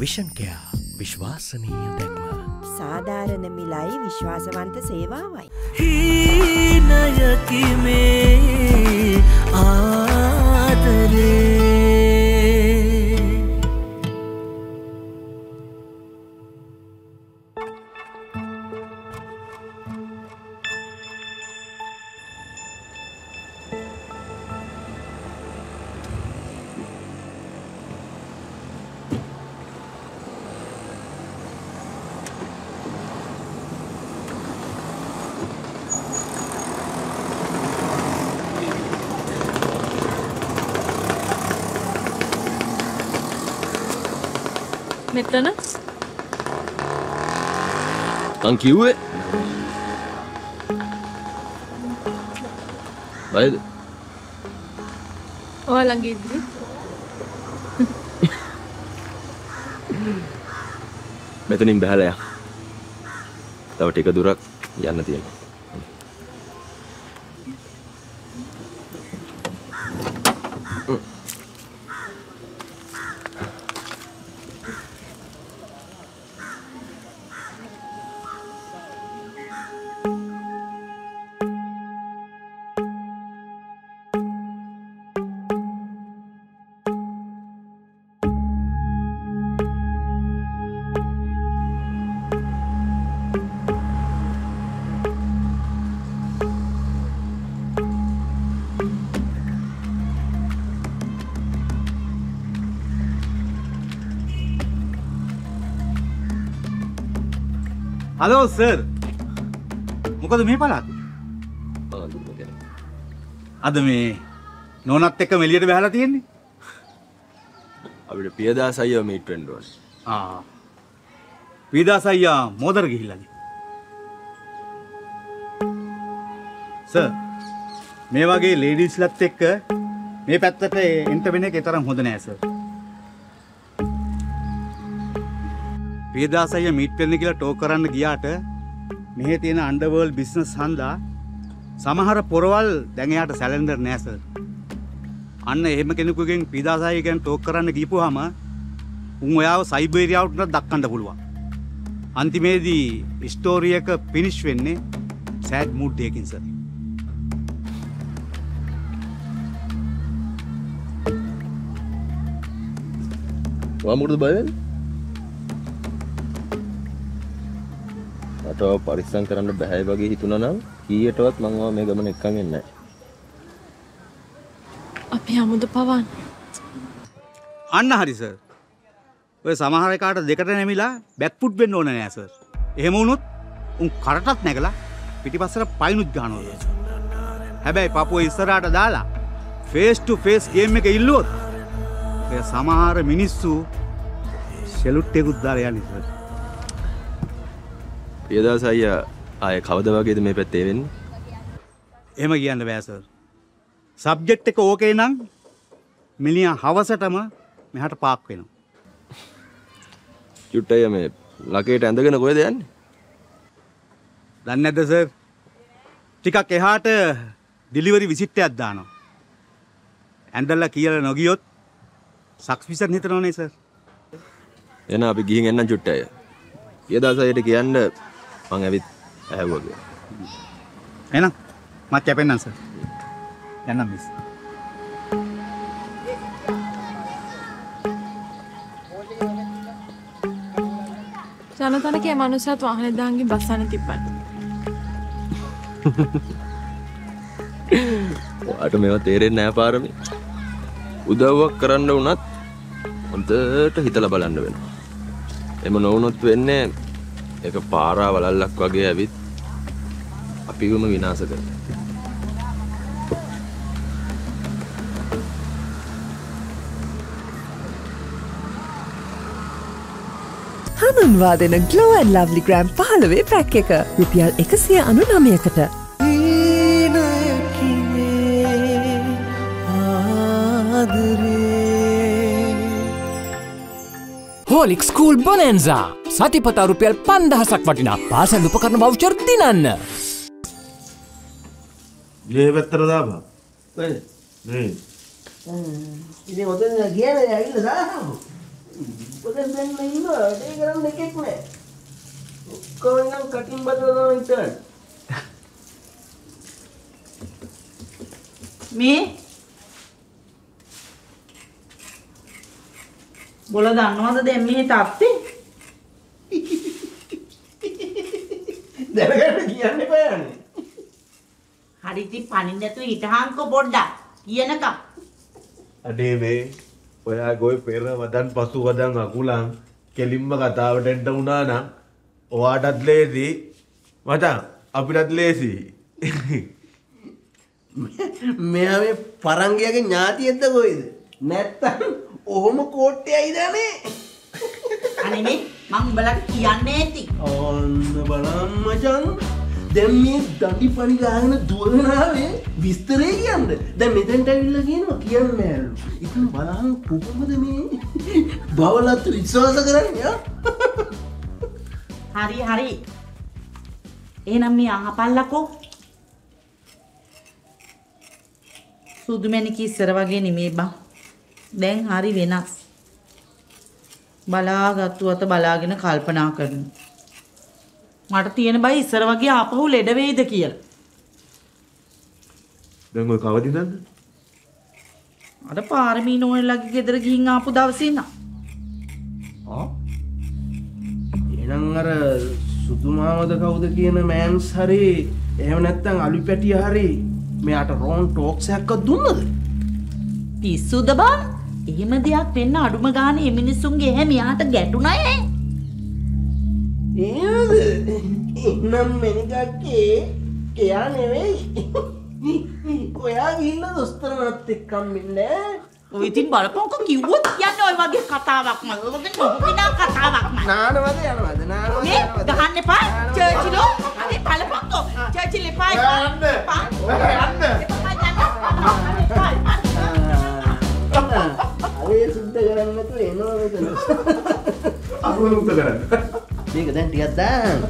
විෂන්කයා විශ්වාසනීය දැක්ම. සාධාරණ මිලයි විශ්වාසවන්ත සේවාවයි. හීනයකි මේ ආදරේ මෙතන? මං කිව්වේ? බයද? ඔයාලඟ ඉද්දි. මෙතනින් බැහලය තව ටික දුරක් යන්න තියෙන හලෝ සර් මොකද මේ පලාත් අද මේ නොනත් එක්ක මෙලියට බැහලා තියෙන්නේ. අපිට පියදා සයිව මීට්වෙන්ඩුවන් පීදාසයියා මෝදර ගිහිල්ලද? ස මේ වගේ ලේඩිස්ලත් එක්ක මේ පැත්තට එන්ට වෙන එක තරම් හොඳ නෑස පේදාසය මිට් පෙල්න්න කියලා ටෝ කරන්න ගියාට මෙහ තියෙන අන්ඩවර්ල් බිස්නස් හන්දා සමහර පොරවල් දැඟයාට සැලෙන්ඩර් නෑස අන්න එහෙම කෙනෙකුගෙන් පිදාසායකැන් ටෝක් කරන්න ගීපු හම උන් ඔයාව සයිබේරියාවට්ට දක්කන්න පුළුවන්. අන්තිමේදී ස්ටෝරියක පිනිශ් වෙන්නේ සෑඩ් මුඩ්ඩයකින් සර වාමුකටද බයවෙන් අට පරිස්සං කරන්න බැහැ වගේ හිතුන නම් කීයටවත් මංවා මේ ගමන එක්කන් එන්න අපි හමුද පවන්? අන්න හරිස ඔය සමහරකාට දෙකට නැමිලා බැක්පුට් වෙන්න ඕන නෑස එහෙම වුණොත් උන් කරටත් නැකලා පිටිපස්සර පයිනුත් ගානෝය හැබැයි පපුුව ඉස්සරාට දාලා ෆේස්ටු ෆේස් ගේම් එක ඉල්ලුවොත් එය සමහර මිනිස්සු ශෙලුට්ටෙකුත් දාර යනිස පියදා සයිය ආය කවද වගේද මේ පැත්තේ වෙන්න? එම කියන්න බෑසර් සබ්ජෙක්් එක ඕකේ නම් මිලිය හවසටම මෙහට පාක් වෙනවා. චුට්ටය මේ ලකේට ඇඳගෙන කොයද යන්න? දන්න ඇද සර් ටිකක් එහාට ඩිලිවරි විසිට්ට අද්දානවා ඇන්ඩල්ල කියල නොගියොත් සක්ස් විසර් හිත නොනේ සර් එන අපි ගිහින් එන්න චුට්ටය පියදාසයට කියන්න මං ඇවිත් ඇහැවගේ එන මත් කැපෙන්න්නස යන්න මිස් ජනතනකේ මනුසත් වාහන දාන්ගේ බස්සන තිබ්බන්න අට මෙවා තේරෙන් නෑ පාරමි. උදව්වක් කරන්න වනත් හොඳට හිතල බලන්න වෙන එම නොවනොත් වෙන්නේ එක පාරා වලල්ලක් වගේ ඇවිත් අපිවම විනාස කරන හඳුන්වා දෙන ගලෝන් ලව්ලි ග්‍රෑම් පහලවේ පැක් එක. රුපියල් එකසිය අනු නමයකට හෝලික් ස්කූල් බොනන්සා සතිපතා රුපියල් පන්දහසක් වටිනා පාසල් උපකරන වෞචර් දිනන්න. ගේ පැත්තර දාපා ඉතින් ඔතන කියන ඇවිල්ලා දාහමු. ඔතෙන් දැන් ඉන්න වැඩේ කරන්න එකෙක් නෑ. ඔක්කොම නිකන් කටින් බදලා ඉතරයි. මේ බොල දන්නවද දැන් මේ තත්ත්වේ? දැනගන්න කියන්න එපා යන්නේ. හරි ඉතින් පණින්න නැතුව හිටහන්කෝ පොඩ්ඩක් කියනකම්. අඩේ මේ ඔයා ගොයි පෙර වදන් පසු වදන් අකුලන් කෙලින්ම කතාවට එන්ට වුණා නම් ඔයාටත් ලේසි මචං අපිටත් ලේසි මෙයා මේ පරංගියගේ ඥාතියෙක්ද කොයිද? නැත්තම් ඔහොම කෝට්ටේ ඇයිදනේ? අනේ මේ උඹලට කියන්නේ ඇති. ඔන්න බලන්න මචං. දැන් මේ දඩි පණි ගාගෙන දුවනාවේ විස්තරේ කියන්න. දැන් මෙතෙන්ට ඇවිල්ලා කියනවා කියන්න නෑලු. ඉතින් බලන්න කොහොමද මේ බවලත් විශ්වාස කරන්නේ? හරි හරි. එහෙනම් මේ අහපල්ලකෝ. සුදුමැණික ඉස්සර වගේ නෙමෙයි බං. දැන් හරි වෙනස්. බලාගත්තු අත බලාගෙන කල්පනා කරනවා. මට තියෙන බය ඉස්සර වගේ ආපහු ලෙඩ වෙයිද කියලා. දැන් ඔය කවදිනද අර පාරමී නෝනලගේ ගෙදර ගිහින් ආපු දවසේ ඉඳන්. එහෙනම් අර සුදුමාවද කවුද කියන මෑන්ස් හරි එහෙම නැත්නම් අලි පැටිය හරි මෙයාට රෝන් ටෝක්ස් එකක් දුන්නද? පිස්සුද බං? එහෙම දෙයක් වෙන්න අඩුම ගානේ මේ මිනිස්සුන්ගේ එහෙම යාට ගැටුණා ඈ. එහෙමද? එහෙනම් මෙනිකක්කේ කෙයා නෙවෙයි. ඔයා ගිහිල්ලා දොස්තරනත් එක්කම් ඉන්න. ඔය ඉතින් බලපංකෝ කිව්වොත් කියන්නේ ඔය වගේ කතාවක් මම. ඔය වගේ නොහොබිනා කතාවක් මම. නානවද යනවද? නානවද මේ යනවද? ගහන්න එපා. චර්චිලෝ. අනේ බලපංකෝ. චර්චිල් එපා. යන්න. අවේ සුද්ධ කරන්න නැතුව එනවා මෙතන. අකුල උත්ත කරන්න මේක දැන් ටිකක් දාන්න.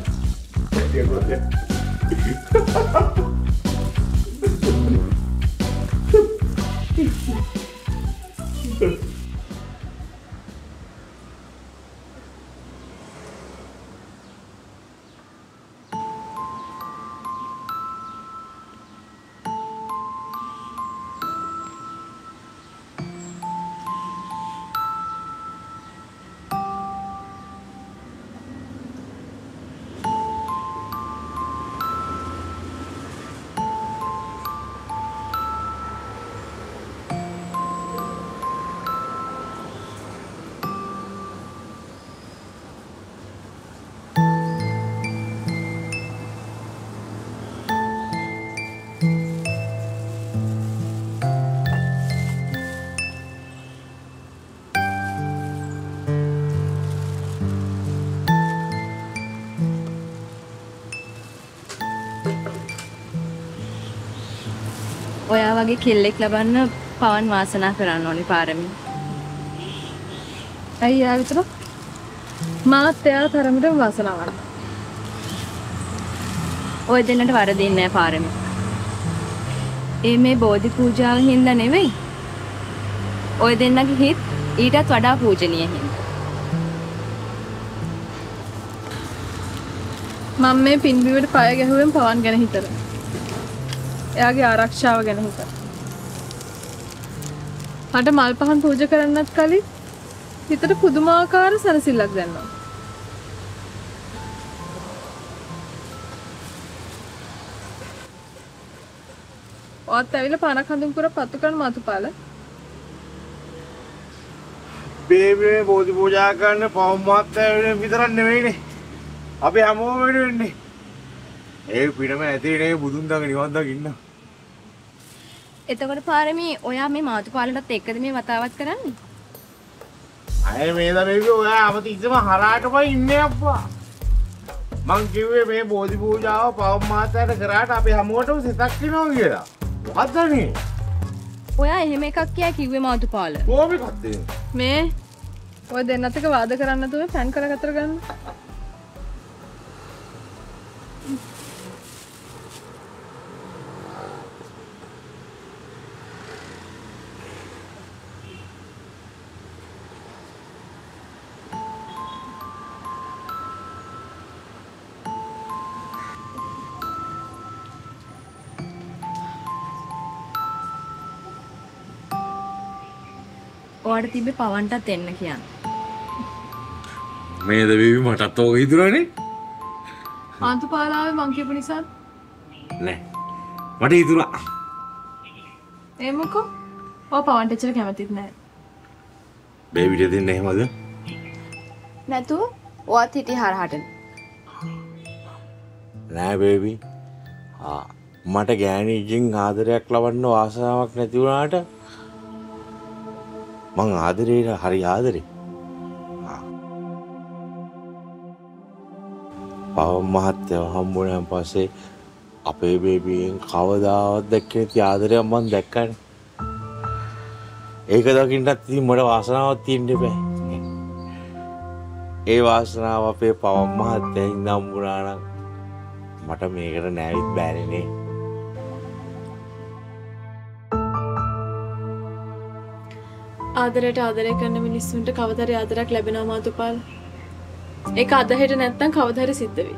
වගේ කෙල්ලෙක් ලබන්න පවන් වාසනා කරන්න ඕනි පාරමී. ඇයි එයා විතර? මාත් එයා තරමටම වාසනාවන්ත. ඔය දෙන්නට වරදින්නේ නැහැ පාරමී. ඒ මේ බෝධි පූජාව හින්දා නෙවෙයි. ඔය දෙන්නගේ හිත් ඊටත් වඩා පූජනීය හින්දා. මම මේ පින්බිමට පය ගැහුවෙන් පවන් ගැන හිතලා. එයාගේ ආරක්ෂාව ගැන හිතලා. මට මල් පහන් පූජා කරන්නත් කලින් හිතට පුදුමාකාර සනසිල්ලක් දැනෙනවා. ඔත් ඇවිල්ලා පණක් හඳුන් පුර පත්තු කරන මතුපාල. බේබේ බෝධි පූජා කරන්න පවම් මාත්‍යා වෙන විතරක් නෙවෙයිනේ අපි හැමෝම වෙන වෙන්නේ ඒ පිටම ඇතිනේ බුදුන් දඟ නිවන් දකින්න එතකොට පාරමී ඔයා මේ මාතුපාලටත් එක්කද මේ වතාවත් කරන්නේ? අය මේ දරේවි ඔයා අමතිස්සම හරාටම ඉන්නේ අප්පා මං කිව්වේ මේ බෝධි පූජාව පවම් මාත්‍යාට කරාට අපි හැමෝටම සිතක් වෙනවා කියලා මොකද්දනේ ඔයා එහෙම එකක් කියා කිව්වේ මාතුපාල. කොහොම එකක්ද මේ ඔය දෙන්නත් එක වාද කරන්න නැතුව ෆැන් කරගත්තර ගන්න. ඔයාට තිබ්බේ පවන්ටත් එන්න කියන්න. මේද බේබි මටත් ඕක හිතුරනේ ආන්තුපාලාවේ මං කියපු නිසා නෑ මට හිතුරා ඒ මොකෝ? ඔය පවන්ට එච්චර කැමතිත් නෑ. බේබිට දෙන්න එහෙමද නැතුව ඔයත් හිටිය හරහටනේ. නෑ බේබි මට ගෑනීජින් ආදරයක් ලබන්න වාසනාවක් නැතිවුණාට මං ආදරයට හරි ආදරේ. පව මහත්තයව හම්බුණයන් පස්සේ අපේ බේබියෙන් කවදාවත් දැක්ක නැති ආදරයක් මං දැක්කන. ඒක දකින්නත් ඉතින් මට වාසනාවක් තියෙන්න බෑ ඒ වාසනාව අපේ පවම් මහත්තයින් හම්බුණා නම් මට මේකට නෑවිත් බෑනනේ ආදරයට ආදරය කරන මිනිස්සුන්ට කවදරි ආදරයක් ලැබෙනවා මාතුපාල. ඒක අද හෙට නැත්තම් කවදා හරි සිද්ධ වෙයි.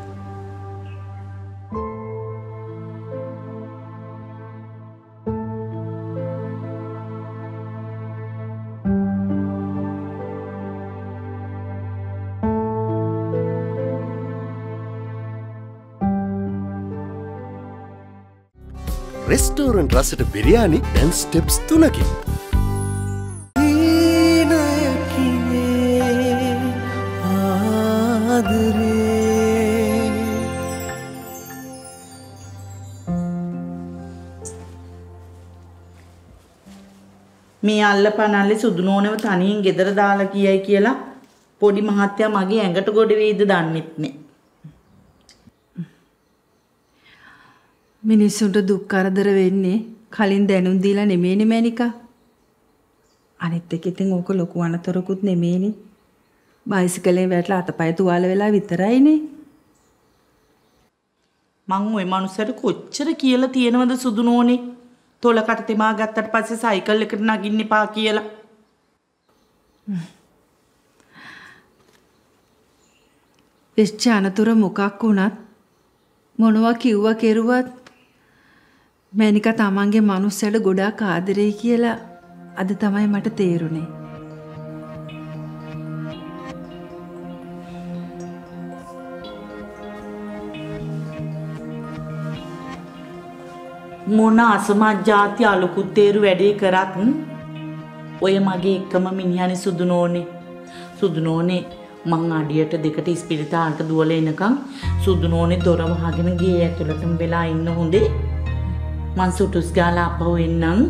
රෙස්ටෝරන්ට් රසට බිරියානි දැන් ස්ටෙප්ස් තුනකින් මේ අල්ල පනල්ලේ සුදු නෝනව තනියෙන් ගෙදර දාලා කියයි කියලා පොඩි මහත්තයා මගේ ඇඟට ගොඩ වෙයිද දන්නෙත් නෑ. මිනිස්සුන්ට දුක් කරදර වෙන්නේ කලින් දැනුම් දීලා නෙමෙයිනේ මැනිකා. අනිත් එක ඉතින් ඕක ලොකු අනතුරකුත් නෙමෙයිනේ. බයිසිකලේ වැටලා අතපය තුවාල වෙලා විතරයිනේ. මං ওই මනුස්සයට කොච්චර කියලා තියෙනවද සුදු නෝනේ? තොලකට තෙමා ගත්තට පස්සේ සයිකල් එකට නගින්න එපා කියලා. වෙච්ච අනතුර මොකක් වුණත් මොනවා කිව්වා කෙරුවත් මැනිකා තමන්ගේ මනුස්සයට ගොඩාක් ආදරෙයි කියලා අද තමයි මට තේරුනේ. මොන අසමත් ಜಾති අලුකුත්තේරු වැඩේ කරත් ඔය මගේ එකම මිනිහනි සුදු නෝනේ. සුදු නෝනේ මං අඩියට දෙකට ඉස්පිරිතාලට දුවල එනකම් සුදු නෝනේ දොර වහගෙන ගේ ඇතුළටම වෙලා ඉන්න හොඳේ. මං සුටුස් ගාලා අපහු එන්නම්.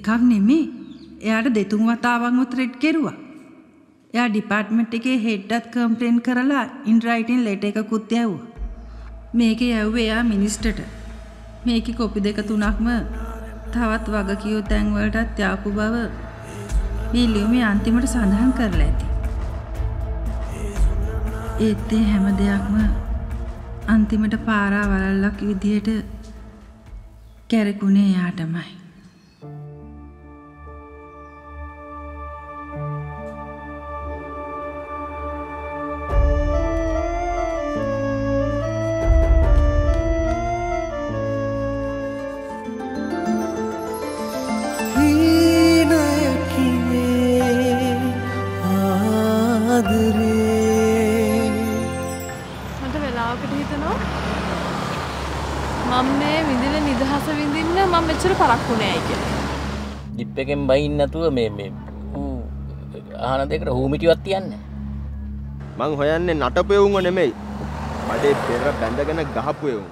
එකක් නෙමේ එයාට දෙතුන් වතාවන්ම ත්‍රෙඩ් කෙරුවා. එයා ඩිපාර්ට්මෙන්ට් එකේ හෙඩ්ඩත් කම්ප්ලේන් කරලා ඉන්රයිටින් ලෙට එකකුත් යැව්වා. මේක යැව්වේ එයා මිනිස්ටට. මේක කොපි දෙක තුනක්ම තවත් වගකියෝ තැන්වලටත් යාපු බව මේ ලියුමේ අන්තිමට සඳහන් කරලා ඇති. ඒත් ඒ හැම දෙයක්ම අන්තිමට පාරා වලල්ලක් විදියට කැරකුණේ එයාටමයි. මෙච්චර පරක්කුණේ ඇයි කියලා. ඩිප් එකෙන් බයින් නැතුව මේ ආහන දෙකට හූමිටිවත් තියන්න මං හොයන්නේ නටපු එවුන්ව නෙමෙයි. බඩේ පෙර බැඳගෙන ගහපු එවුන්.